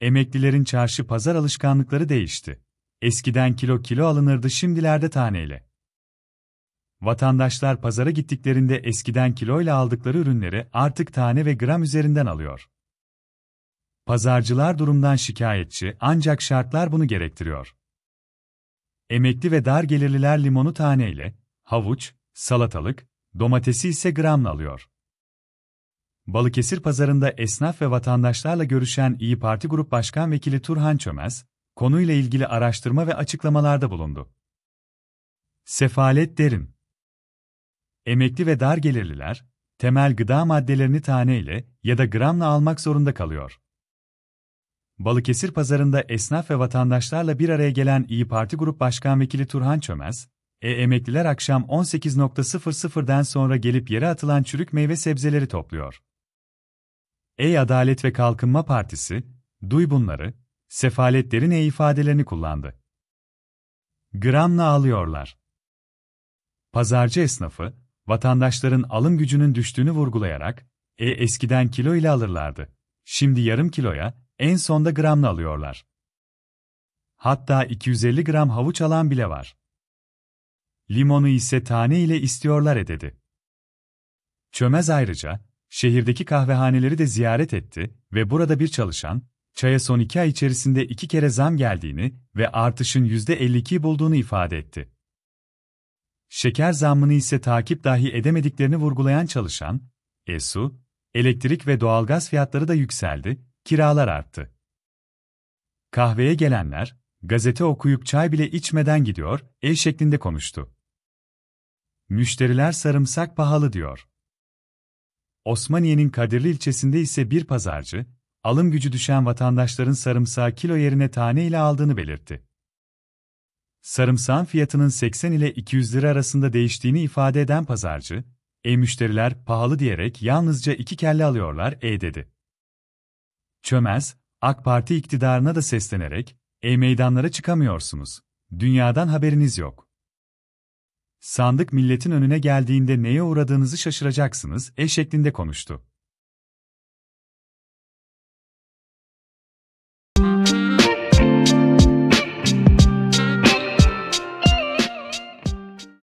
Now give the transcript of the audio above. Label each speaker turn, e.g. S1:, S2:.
S1: Emeklilerin çarşı pazar alışkanlıkları değişti. Eskiden kilo kilo alınırdı şimdilerde taneyle. Vatandaşlar pazara gittiklerinde eskiden kiloyla aldıkları ürünleri artık tane ve gram üzerinden alıyor. Pazarcılar durumdan şikayetçi ancak şartlar bunu gerektiriyor. Emekli ve dar gelirliler limonu taneyle, havuç, salatalık, domatesi ise gramla alıyor. Balıkesir pazarında esnaf ve vatandaşlarla görüşen İyi Parti Grup Başkan Vekili Turhan Çömez, konuyla ilgili araştırma ve açıklamalarda bulundu. Sefalet derin. Emekli ve dar gelirliler, temel gıda maddelerini taneyle ya da gramla almak zorunda kalıyor. Balıkesir pazarında esnaf ve vatandaşlarla bir araya gelen İyi Parti Grup Başkan Vekili Turhan Çömez, e emekliler akşam 18.00'den sonra gelip yere atılan çürük meyve sebzeleri topluyor. Ey Adalet ve Kalkınma Partisi, duy bunları, sefaletlerin e ifadelerini kullandı. Gramla alıyorlar. Pazarcı esnafı, vatandaşların alım gücünün düştüğünü vurgulayarak, e eskiden kilo ile alırlardı. Şimdi yarım kiloya, en sonda gramla alıyorlar. Hatta 250 gram havuç alan bile var. Limonu ise tane ile istiyorlar e dedi. Çömez ayrıca, şehirdeki kahvehaneleri de ziyaret etti ve burada bir çalışan, çaya son iki ay içerisinde iki kere zam geldiğini ve artışın %52 bulduğunu ifade etti. Şeker zammını ise takip dahi edemediklerini vurgulayan çalışan, e-su, elektrik ve doğalgaz fiyatları da yükseldi, kiralar arttı. Kahveye gelenler, gazete okuyup çay bile içmeden gidiyor, ev şeklinde konuştu. Müşteriler sarımsak pahalı diyor. Osmaniye'nin Kadirli ilçesinde ise bir pazarcı, alım gücü düşen vatandaşların sarımsağı kilo yerine tane ile aldığını belirtti. Sarımsağın fiyatının 80 ile 200 lira arasında değiştiğini ifade eden pazarcı, e-müşteriler pahalı diyerek yalnızca iki kelle alıyorlar e dedi. Çömez, AK Parti iktidarına da seslenerek, e-meydanlara çıkamıyorsunuz, dünyadan haberiniz yok. Sandık milletin önüne geldiğinde neye uğradığınızı şaşıracaksınız, e şeklinde konuştu.